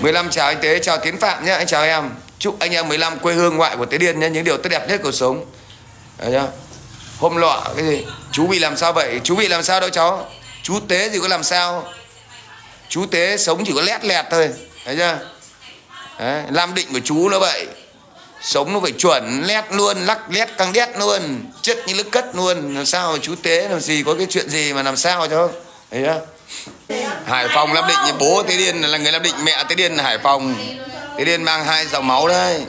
15 chào anh Tế, chào Tiến Phạm nhé, anh chào em. Chúc anh em 15 quê hương ngoại của Tế Điên nhé, những điều tốt đẹp nhất cuộc sống. Đấy nhá. Hôm lọ cái gì? Chú bị làm sao vậy? Chú bị làm sao đâu cháu? Chú Tế thì có làm sao? Chú Tế sống chỉ có lét lẹt thôi. Thấy chưa? Đấy, Lam định của chú nó vậy. Sống nó phải chuẩn lét luôn, lắc lét căng đét luôn, chất như lức cất luôn. Làm sao mà chú Tế làm gì có cái chuyện gì mà làm sao cháu? Thấy chưa? Hải Phòng Lâm Định, bố Tế Điên là người Lâm Định, mẹ Tế Điên là Hải Phòng. Tế Điên mang hai dòng máu đấy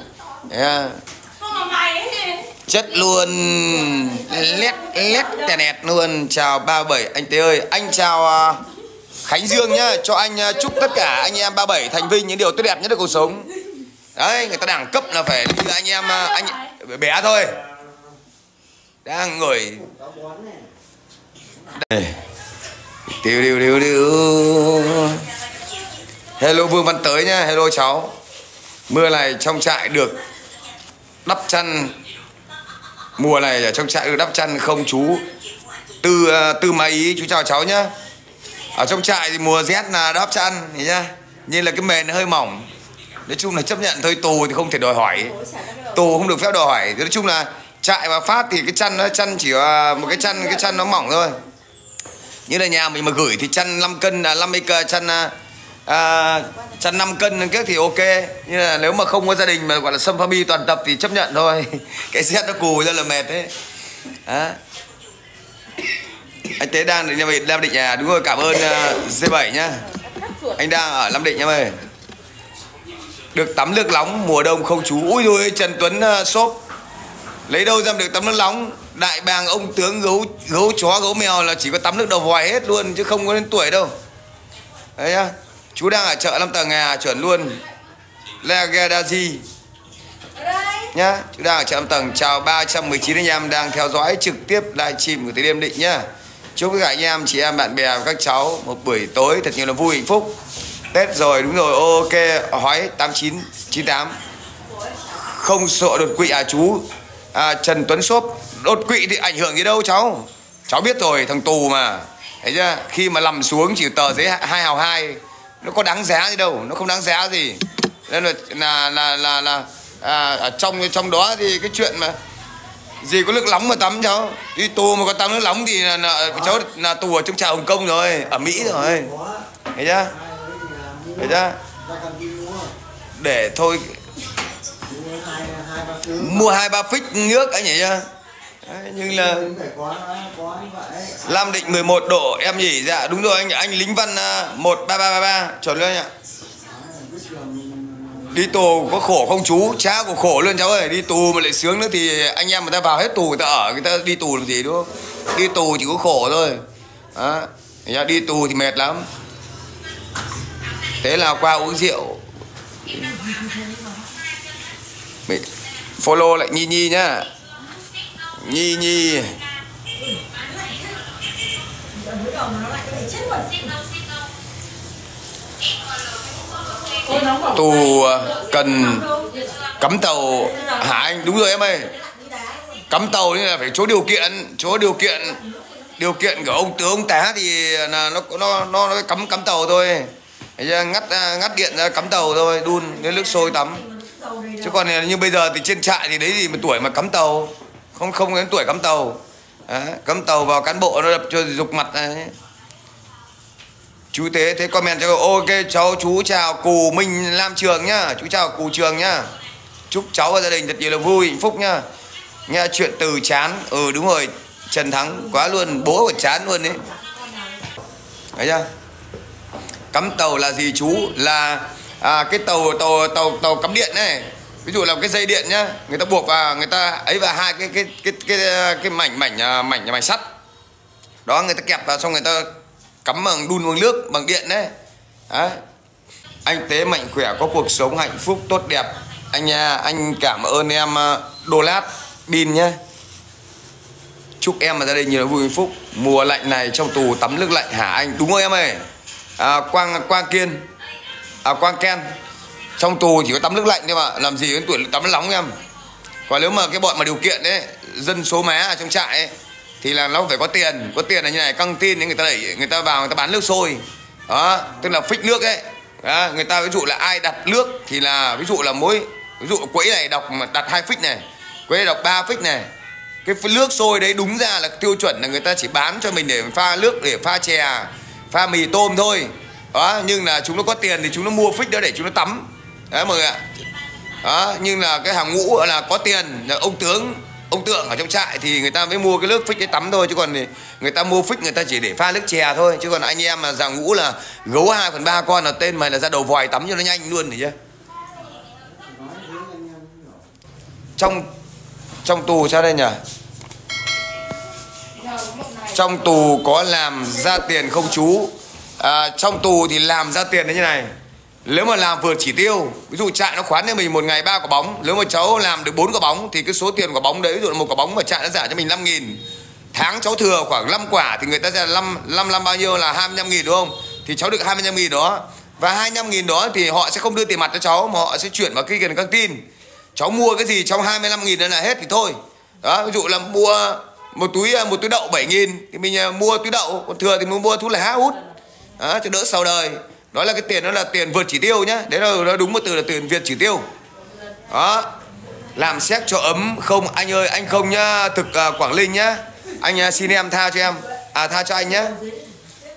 yeah. À. chất luôn, lét lét tè nẹt luôn. Chào 37 anh Tế ơi. Anh chào à, Khánh Dương nhá. Cho anh à, chúc tất cả anh em 37 thành vinh những điều tốt đẹp nhất trong cuộc sống. Đấy, người ta đẳng cấp là phải như anh em anh, bé thôi. Đang ngửi đây. Điều điều điều điều Hello, Vương Văn Tới nhá. Hello, cháu. Mưa này trong trại được Đắp chăn. Mùa này ở trong trại được đắp chăn không chú Tư ờ, Tư Mai Ý. Chú chào cháu nhá. Ở trong trại thì mùa rét là đắp chăn nhỉ nhá. Như là cái mền hơi mỏng. Nói chung là chấp nhận thôi, tù thì không thể đòi hỏi. Tù không được phép đòi hỏi. Nói chung là trại và phát thì cái chăn nó, chăn chỉ ờ, một cái chăn cái chăn nó mỏng thôi như là nhà mình mà gửi thì chăn 5 cân là 50 cân chăn à, à chăn 5 cân cái thì ok. Như là nếu mà không có gia đình mà gọi là xâm family toàn tập thì chấp nhận thôi. Cái xét nó cù ra là mệt đấy. À. anh tế đang định nhà mình nam Định nhà đúng rồi cảm ơn à, uh, C7 nhá. Anh đang ở nam Định nha mày được tắm nước nóng mùa đông không chú. Ui rồi Trần Tuấn uh, shop. Lấy đâu ra được tắm nước nóng? Đại bàng ông tướng gấu gấu chó gấu mèo là chỉ có tắm nước đầu vòi hết luôn chứ không có đến tuổi đâu. Đấy nhá. Chú đang ở chợ năm tầng nhà chuẩn luôn. Legadaji nhá chú đang ở chợ năm tầng chào 319 anh em đang theo dõi trực tiếp livestream của Tây Đêm Định nhá. Chúc tất cả anh em chị em bạn bè và các cháu một buổi tối thật nhiều là vui hạnh phúc. Tết rồi đúng rồi ok hói 8998 không sợ đột quỵ à chú? À, Trần Tuấn Xốp đột quỵ thì ảnh hưởng gì đâu cháu. Cháu biết rồi thằng tù mà. Thấy chưa? Khi mà nằm xuống chỉ tờ giấy hai hào hai. Nó có đáng giá gì đâu nó không đáng giá gì. Nên là là là là, là à, ở trong trong đó thì cái chuyện mà gì có nước nóng mà tắm cháu. Đi tù mà có tắm nước nóng thì là, là cháu là tù ở trong trại hồng kông rồi ở mỹ rồi. Thấy chưa? Thấy chưa? Để thôi. Mua hai ba phích nước anh nhỉ chưa? Đấy, nhưng là Lam Định 11 độ em nhỉ? Dạ đúng rồi anh anh lính văn à, 13333 chuẩn luôn anh ạ. Đi tù có khổ không chú? Cha của khổ luôn cháu ơi đi tù mà lại sướng nữa thì anh em người ta vào hết tù người ta ở người ta đi tù làm gì đúng không? Đi tù chỉ có khổ thôi. Đó đi tù thì mệt lắm. Thế là qua uống rượu. Follow lại nhi nhi nhá nhi nhi. Tù à, cần cấm tàu. Hả anh? Đúng rồi em ơi. Cấm tàu nên là phải chỗ điều kiện chỗ điều kiện điều kiện của ông tướng ông tá thì là nó nó nó, nó cấm cấm tàu thôi. Ngắt à, ngắt điện ra cắm tàu thôi đun nước sôi tắm. Chứ còn như bây giờ thì trên trại thì đấy thì mà tuổi mà cắm tàu không không đến tuổi cắm tàu. Cắm tàu vào cán bộ nó đập cho dục mặt này. chú thế thế comment cho ok cháu chú chào cù minh lam trường nhá chú chào cù trường nhá. Chúc cháu và gia đình thật nhiều là vui hạnh phúc nhá. Nghe chuyện từ chán ừ đúng rồi trần thắng quá luôn bố của chán luôn đấy thấy chưa? Cắm tàu là gì chú? Là à, cái tàu tàu tàu tàu cắm điện này ví dụ là cái dây điện nhá người ta buộc vào người ta ấy vào hai cái cái cái cái cái mảnh mảnh à, mảnh mảnh sắt. Đó người ta kẹp vào xong người ta cắm bằng đun bằng nước bằng điện đấy. Đấy. Anh tế mạnh khỏe có cuộc sống hạnh phúc tốt đẹp. Anh nha anh cảm ơn em à, đô lát pin nhé chúc em và gia đình nhiều vui hạnh phúc. Mùa lạnh này trong tù tắm nước lạnh hả anh? Đúng rồi em ơi? À, quang quang kiên. À, quang ken trong tù chỉ có tắm nước lạnh thôi mà làm gì đến tuổi tắm nóng em. Còn nếu mà cái bọn mà điều kiện đấy dân số má ở trong trại ấy, thì là nó phải có tiền có tiền là như này căng tin người ta đẩy người ta vào người ta bán nước sôi. Đó tức là phích nước ấy. Đó, người ta ví dụ là ai đặt nước thì là ví dụ là mỗi ví dụ quỹ này đọc mà đặt hai phích này quỹ này đọc ba phích này. Cái nước sôi đấy đúng ra là tiêu chuẩn là người ta chỉ bán cho mình để pha nước để pha chè pha mì tôm thôi. Đó nhưng là chúng nó có tiền thì chúng nó mua phích đó để chúng nó tắm đấy mọi người ạ. Đó nhưng là cái hàng ngũ là có tiền là ông tướng ông tượng ở trong trại thì người ta mới mua cái nước phích để tắm thôi chứ còn thì người ta mua phích người ta chỉ để pha nước chè thôi. Chứ còn anh em mà già ngũ là gấu hai phần ba con là tên mày là ra đầu vòi tắm cho nó nhanh luôn thì chứ trong trong tù sao đây nhỉ? Trong tù có làm ra tiền không chú? À, trong tù thì làm ra tiền như này nếu mà làm vượt chỉ tiêu ví dụ trại nó khoán cho mình một ngày ba quả bóng nếu mà cháu làm được bốn quả bóng thì cái số tiền quả bóng đấy ví dụ là một quả bóng mà trại nó trả cho mình 5 nghìn. Tháng cháu thừa khoảng 5 quả thì người ta sẽ 5, 5, 5 bao nhiêu là 25 nghìn đúng không? Thì cháu được 25 nghìn đó. Và 25 nghìn đó thì họ sẽ không đưa tiền mặt cho cháu mà họ sẽ chuyển vào cái tiền căng tin. Cháu mua cái gì trong 25 nghìn là hết thì thôi. Đó ví dụ là mua một túi à, một túi đậu 7 nghìn thì mình à, mua túi đậu còn thừa thì mình mua thuốc lá hút. Đó, cho đỡ sau đời đó là cái tiền đó là tiền vượt chỉ tiêu nhá. Đấy là nó đúng một từ là tiền vượt chỉ tiêu. Đó. Làm xét cho ấm không. Anh ơi anh không nhá. Thực uh, quảng linh nhá. Anh uh, xin em tha cho em. À tha cho anh nhá.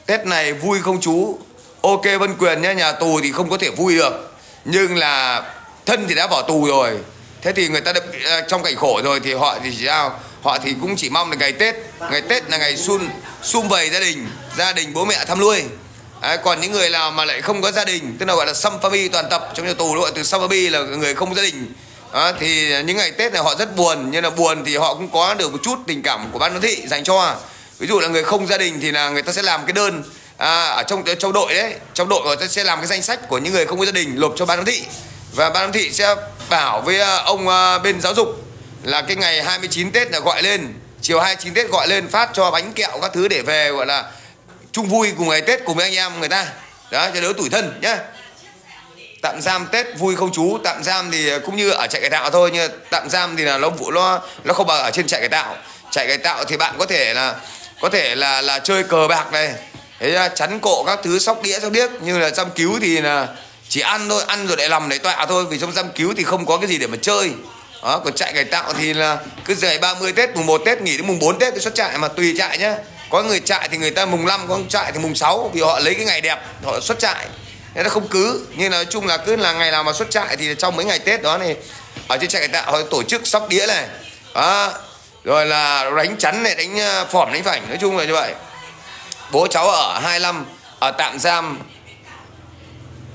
Tết này vui không chú? Ok vân quyền nhá. Nhà tù thì không có thể vui được. Nhưng là thân thì đã bỏ tù rồi. Thế thì người ta đã uh, trong cảnh khổ rồi thì họ thì sao? Họ thì cũng chỉ mong là ngày tết ngày tết là ngày xuân sum vầy gia đình gia đình bố mẹ thăm nuôi. Đấy, còn những người nào mà lại không có gia đình tức là gọi là xâm family toàn tập trong nhà tù gọi từ xâm family là người không có gia đình. Đó, thì những ngày tết này họ rất buồn nhưng là buồn thì họ cũng có được một chút tình cảm của ban giám thị dành cho. Ví dụ là người không gia đình thì là người ta sẽ làm cái đơn à, ở trong trong đội đấy trong đội người ta sẽ làm cái danh sách của những người không có gia đình nộp cho ban giám thị. Và ban giám thị sẽ bảo với à, ông à, bên giáo dục là cái ngày 29 Tết là gọi lên chiều 29 Tết gọi lên phát cho bánh kẹo các thứ để về gọi là chung vui cùng ngày Tết cùng với anh em người ta. Đó, cho đỡ tuổi thân nhá. Tạm giam Tết vui không chú, tạm giam thì cũng như ở trại cải tạo thôi, nhưng tạm giam thì là nó vụ nó nó không bằng ở trên trại cải tạo. Trại cải tạo thì bạn có thể là, có thể là là chơi cờ bạc này, thế chắn cộ các thứ, sóc đĩa, sóc điếc, như là giam cứu thì là chỉ ăn thôi, ăn rồi lại làm để tọa thôi, vì trong giam cứu thì không có cái gì để mà chơi. Đó, còn trại cải tạo thì là cứ ngày 30 Tết, mùng 1 Tết, nghỉ đến mùng 4 Tết thì xuất trại mà tùy trại nhá có người trại thì người ta mùng 5 có trại thì mùng 6 vì họ lấy cái ngày đẹp, họ xuất trại. Nên nó không cứ, nhưng nói chung là cứ là ngày nào mà xuất trại thì trong mấy ngày Tết đó này, ở trên trại cải tạo họ tổ chức sóc đĩa này, đó, rồi là đánh chắn này, đánh ờ, phỏm, đánh phảnh, nói chung là như vậy. Bố cháu ở 25 ở tạm giam.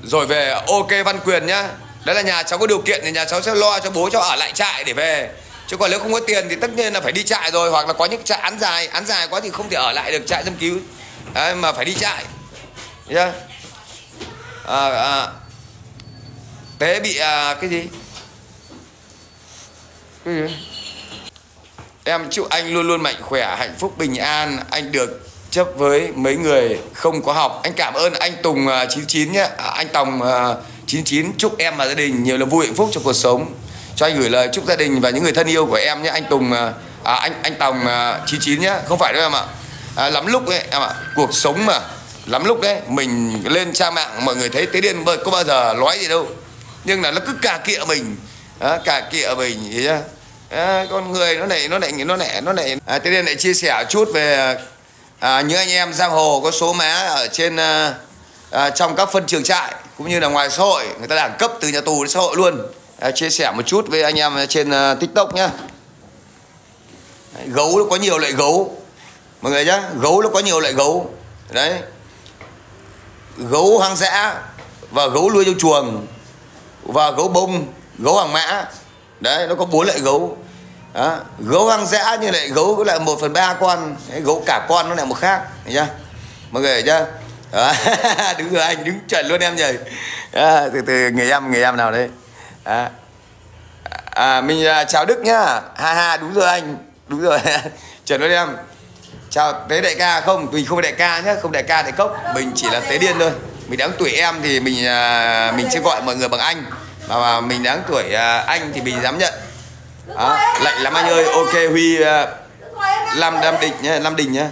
Rồi về, ok, văn quyền nhá. Đấy là nhà cháu có điều kiện thì nhà cháu sẽ lo cho bố cháu ở lại trại để về chứ còn nếu không có tiền thì tất nhiên là phải đi trại rồi hoặc là có những trại án dài. Án dài quá thì không thể ở lại được trại giam cứu. Đấy, mà phải đi trại. Chưa? À, à, tế bị à, cái gì? Cái gì? Em chúc anh luôn luôn mạnh khỏe hạnh phúc bình an. Anh được chấp với mấy người không có học. Anh cảm ơn anh Tùng à, 99 nhé à, anh Tòng à, 99 chúc em và gia đình nhiều là vui hạnh phúc trong cuộc sống cho anh gửi lời chúc gia đình và những người thân yêu của em nhé anh Tùng à, à anh anh Tòng à, 99 nhé. Không phải đâu em ạ. À, lắm lúc đấy em ạ cuộc sống mà lắm lúc đấy mình lên trang mạng mọi người thấy tế điên có bao giờ nói gì đâu. Nhưng là nó cứ cà kịa mình. À, cà kịa mình gì nhá. À, con người nó này nó này nó này nó này à, tế điên lại chia sẻ chút về à, à, những anh em giang hồ có số má ở trên à, à, trong các phân trường trại cũng như là ngoài xã hội. Người ta đẳng cấp từ nhà tù đến xã hội luôn. Ờ, chia sẻ một chút với anh em trên ờ, tiktok nhá. Gấu nó có nhiều loại gấu. Mọi người nhá gấu nó có nhiều loại gấu. Đấy. Gấu hoang dã và gấu nuôi trong chuồng và gấu bông gấu hoàng mã. Đấy nó có bốn loại gấu. Đó. gấu hoang dã như lại gấu có lại một phần ba con. Đấy, gấu cả con nó lại một khác nhá chưa? Mọi người nhá. Đứng rồi anh đứng chuẩn luôn em nhỉ. À, từ từ người em người em nào đấy à, à mình à, chào đức nhá. Ha ha đúng rồi anh. Đúng rồi. Chuẩn luôn em. Chào tế đại ca. Không mình không đại ca nhá. Không đại ca thì cốc. Mình chỉ là tế điên thôi. Mình đáng tuổi em thì mình à, mình sẽ gọi mọi người bằng anh. Mà mình đáng tuổi à, anh thì mình dám nhận. Đó, lạnh lắm anh ơi ok huy à, lam lam định nhá lam đình nhá.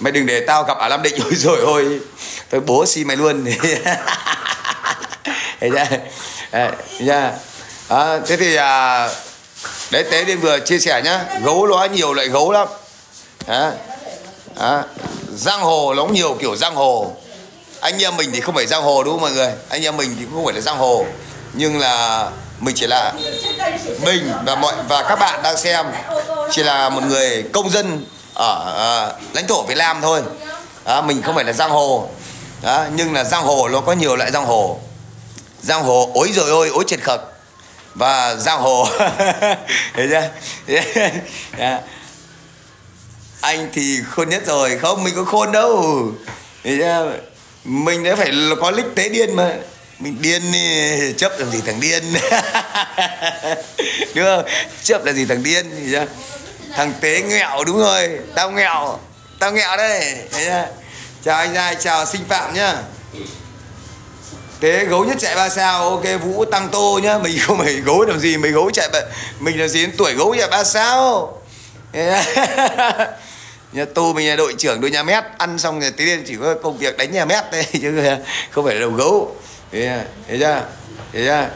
Mày đừng để tao gặp ở lam định. Rồi rồi ôi thôi bố xi mày luôn. Thấy chưa nha. À, thế thì à, đấy tế điên vừa chia sẻ nhá. Gấu nó nhiều loại gấu lắm. À, à, giang hồ nó cũng nhiều kiểu giang hồ. Anh em mình thì không phải giang hồ đúng không mọi người? Anh em mình thì cũng không phải là giang hồ. Nhưng là mình chỉ là mình và mọi và các bạn đang xem chỉ là một người công dân ở à, lãnh thổ Việt Nam thôi. À, mình không phải là giang hồ. À, nhưng là giang hồ nó có nhiều loại giang hồ giang hồ ối rồi ôi, ối triệt khật và giang hồ thấy chưa? Yeah. Dạ. anh thì khôn nhất rồi. Không, mình có khôn đâu. Thấy chưa? Mình đã phải có lích tế điên mà. Mình điên thì chấp làm gì thằng điên. Đúng không? Chấp là gì thằng điên thì chưa? thằng tế nghẹo, đúng rồi. Tao nghẹo. Tao nghẹo đây. Thấy chưa? chào anh trai chào sinh phạm nhá thế gấu nhất chạy ba sao ok vũ tăng tô nhá mình không phải gấu làm gì mình gấu chạy mình là gì đến tuổi gấu chạy ba sao nhà tô mình là đội trưởng đội nhà mét ăn xong rồi tí lên chỉ có công việc đánh nhà mét đây chứ không phải là đầu gấu à, thế chưa thế chưa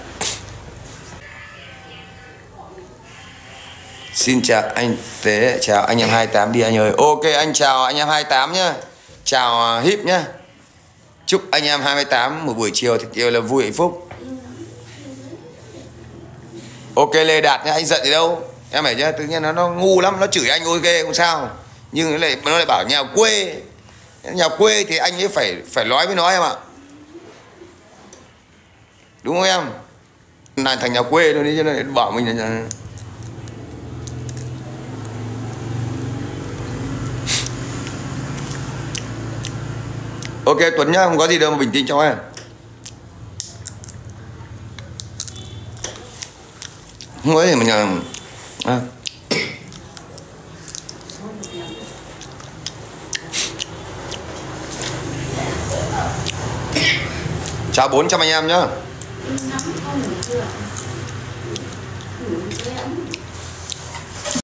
Xin chào anh Tế, chào anh em 28 đi anh ơi. Ok anh chào anh em 28 nhá. Chào à, Hip nhá. Chúc anh em 28 một buổi chiều thật nhiều là vui hạnh phúc. Ok Lê Đạt nhá, anh giận gì đâu. Em phải nhá, tự nhiên nó nó ngu lắm, nó chửi anh ok không sao. Nhưng nó lại nó lại bảo nhà quê. Nhà quê thì anh ấy phải phải nói với nó em ạ. Đúng không em? Này thành nhà quê thôi đi cho nên bảo mình là ok, tuấn nhá, không có gì đâu mà bình tĩnh cho em. Không có gì mà nhờ. À. chào 400 anh em nhá.